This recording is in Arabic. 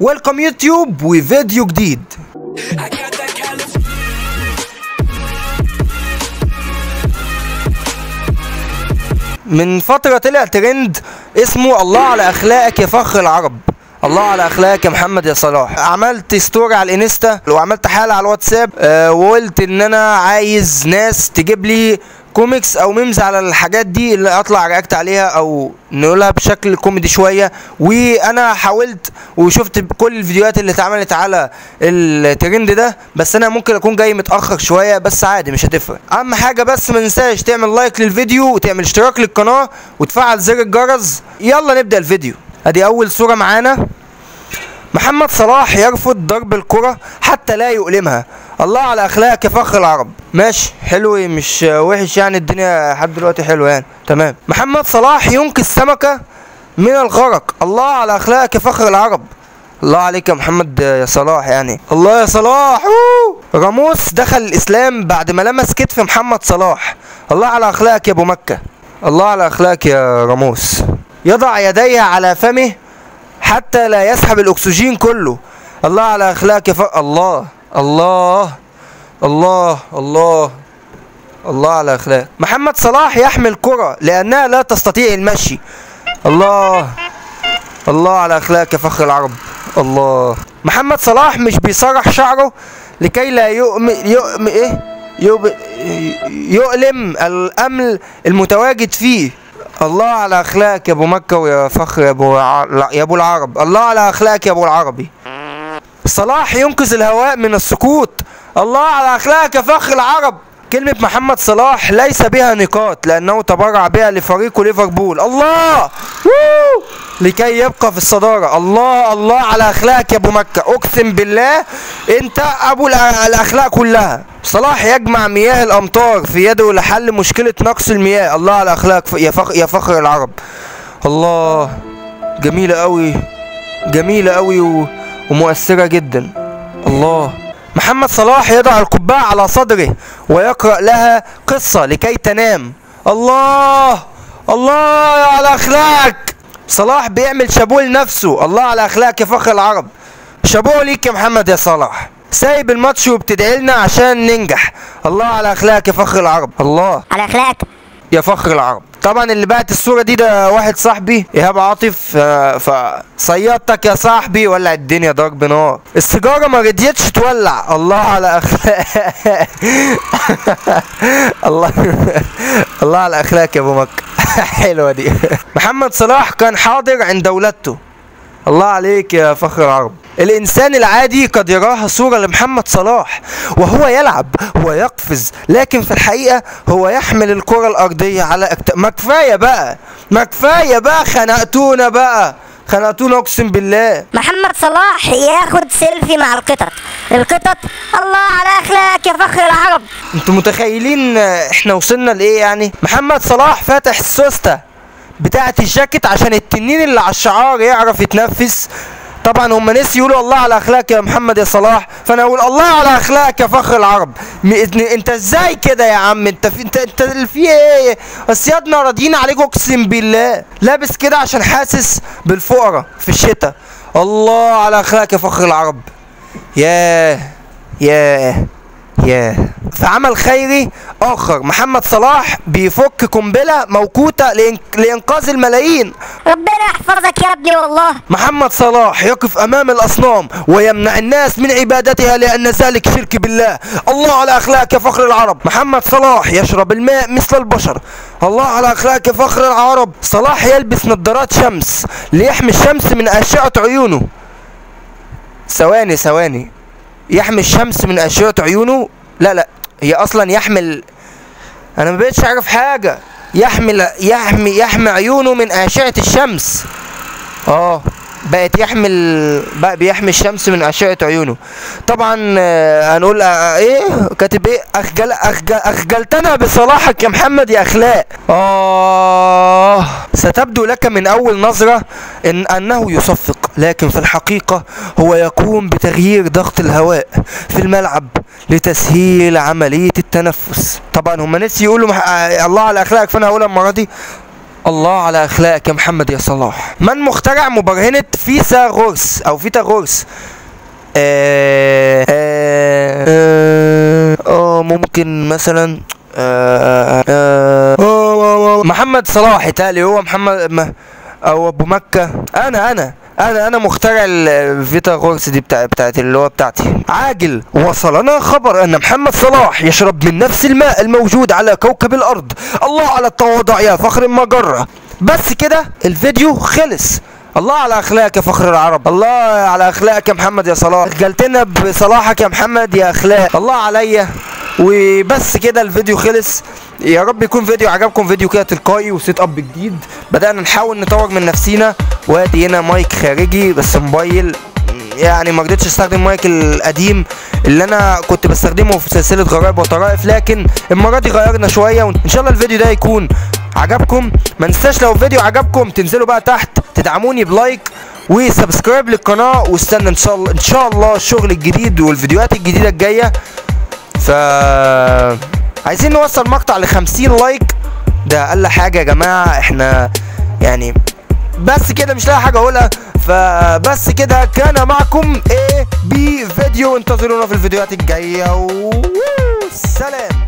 welcome YouTube وفيديو جديد. من فترة طلع ترند اسمه الله على أخلاقك يا فخر العرب الله على أخلاقك يا محمد يا صلاح عملت story على ال Insta وعملت حالة على الواتساب آه وقلت إن أنا عايز ناس تجيب لي كوميكس أو memes على الحاجات دي اللي أطلع react عليها أو نقولها بشكل كوميدي شوية. وأنا حاولت وشفت كل الفيديوهات اللي اتعملت على الترند ده بس أنا ممكن أكون جاي متأخر شوية بس عادي مش هتفرق. أهم حاجة بس ما ننساش تعمل لايك للفيديو وتعمل اشتراك للقناة وتفعل زر الجرس. يلا نبدأ الفيديو. أدي أول صورة معانا. محمد صلاح يرفض ضرب الكرة حتى لا يؤلمها. الله على أخلاقك يا فخر العرب. ماشي. حلو مش وحش يعني الدنيا لحد دلوقتي حلوة يعني. تمام. محمد صلاح ينقذ سمكة من الغرق. الله على أخلاقك يا فخر العرب. الله عليك يا محمد يا صلاح يعني. الله يا صلاح. راموس دخل الإسلام بعد ما لمس كتف محمد صلاح. الله على أخلاقك يا أبو مكة. الله على أخلاقك يا راموس. يضع يديه على فمه حتى لا يسحب الأكسجين كله. الله على اخلاقك يا ف... الله الله الله الله الله على أخلاق. محمد صلاح يحمل كرة لأنها لا تستطيع المشي. الله الله على اخلاقك يا فخر العرب. الله. محمد صلاح مش بيسرح شعره لكي لا يؤم يؤم يؤم يؤلم الأمل المتواجد فيه. الله على أخلاقك يا أبو مكة ويا فخر يا أبو يا أبو العرب. الله على أخلاقك يا أبو العربي. صلاح ينقذ الهواء من السقوط الله على أخلاقك يا فخر العرب. كلمة محمد صلاح ليس بها نقاط لأنه تبرع بها لفريقه ليفربول. الله! ووو! لكي يبقى في الصدارة. الله الله على أخلاقك يا أبو مكة. أقسم بالله أنت أبو الأ- الأخلاق كلها. صلاح يجمع مياه الأمطار في يده لحل مشكلة نقص المياه. الله على أخلاقك يا فخر, يا فخر العرب. الله جميلة أوي جميلة أوي. ومؤثرة جدا. الله. محمد صلاح يضع القبعة على صدره ويقرأ لها قصة لكي تنام. الله الله على أخلاقك. صلاح بيعمل شابوه لنفسه. الله على أخلاقك يا فخر العرب. شابوه ليك يا محمد يا صلاح. سايب الماتش وبتدعي لنا عشان ننجح. الله على أخلاقك يا فخر العرب. الله. على اخلاقك يا فخر العرب. طبعا اللي بعت الصورة دي ده واحد صاحبي إيهاب عاطف. آه، فصيادتك يا صاحبي. ولع الدنيا ضرب نار. السيجارة ما رضيتش تولع. الله على أخلاق. الله الله على اخلاقك يا أبو مكة. حلوة دي. محمد صلاح كان حاضر عند ولادته الله عليك يا فخر العرب. الإنسان العادي قد يراها صورة لمحمد صلاح وهو يلعب ويقفز لكن في الحقيقة هو يحمل الكرة الأرضية على أكت... ما كفاية بقى ما كفاية بقى خنقتونا بقى. خنقتونا أقسم بالله. محمد صلاح ياخد سيلفي مع القطط. القطط الله على أخلاقك يا فخر العرب. أنتوا متخيلين إحنا وصلنا لإيه يعني؟ محمد صلاح فاتح السوستة بتاعة الجاكيت عشان التنين اللي على الشعار يعرف يتنفس. طبعا هم ناس يقولوا الله على أخلاقك يا محمد يا صلاح فأنا أقول الله على أخلاقك يا فخر العرب. أنت إزاي كده يا عم؟ أنت في انت أنت في إيه؟ اسيادنا راضيين عليك أقسم بالله لابس كده عشان حاسس بالفقرة في الشتاء. الله على أخلاقك يا فخر العرب. ياه ياه. ياه في عمل خيري آخر. محمد صلاح بيفك قنبلة موقوتة لإنقاذ الملايين. ربنا يحفظك يا ابني والله. محمد صلاح يقف أمام الأصنام ويمنع الناس من عبادتها لأن ذلك شرك بالله. الله على اخلاقك يا فخر العرب. محمد صلاح يشرب الماء مثل البشر. الله على اخلاقك يا فخر العرب. صلاح يلبس نظارات شمس ليحمي الشمس من أشعة عيونه. ثواني ثواني. يحمي الشمس من أشعة عيونه؟ لا لا. هي أصلا يحمل أنا ما بقتش أعرف حاجة. يحمل يحمي يحمي عيونه من أشعة الشمس. آه. بقت يحمل بقى بيحمي الشمس من أشعة عيونه. طبعا آه، هنقول آه، إيه؟ كاتب إيه؟ اخجل أخجل أخجلتنا بصلاحك يا محمد يا أخلاق. آه ستبدو لك من أول نظرة ان أنه يصفق لكن في الحقيقة هو يقوم بتغيير ضغط الهواء في الملعب لتسهيل عملية التنفس. طبعا هم ناس يقولوا. آه، الله على أخلاقك فأنا هقولها المرة دي. الله على أخلاقك يا محمد يا صلاح. من مخترع مبرهنة فيثاغورس أو فيثاغورس آه آه آه ممكن مثلا آه آه آه محمد صلاح تالي هو محمد أو أبو مكة. أنا أنا. أنا أنا مخترع الفيثاغورس دي بتاع بتاعت اللي هو بتاعتي. عاجل وصلنا خبر أن محمد صلاح يشرب من نفس الماء الموجود على كوكب الأرض. الله على التواضع يا فخر المجرة. بس كده الفيديو خلص. الله على أخلاقك يا فخر العرب. الله على أخلاقك يا محمد يا صلاح. خجلتنا بصلاحك يا محمد يا أخلاق. الله عليا. وبس كده الفيديو خلص. يا رب يكون فيديو عجبكم فيديو كده تلقائي و setup جديد. بدأنا نحاول نطور من نفسينا. وادي هنا مايك خارجي بس موبايل. يعني ما رضيتش أستخدم مايك القديم اللي أنا كنت بستخدمه في سلسلة غرائب وطرائف. لكن المرة دي غيرنا شوية وإن شاء الله الفيديو ده يكون عجبكم. ما ننساش لو الفيديو عجبكم تنزلوا بقى تحت تدعموني ب like و subscribe للقناة. واستنى إن شاء الله إن شاء الله الشغل الجديد والفيديوهات الجديدة الجاية. ف عايزين نوصل مقطع ل 50 like. ده أقل حاجة يا جماعة إحنا يعني بس كده مش لاقي حاجة أقولها. فبس كده كان معكم إيه بي فيديو انتظرونا في الفيديوهات الجاية. و... سلام.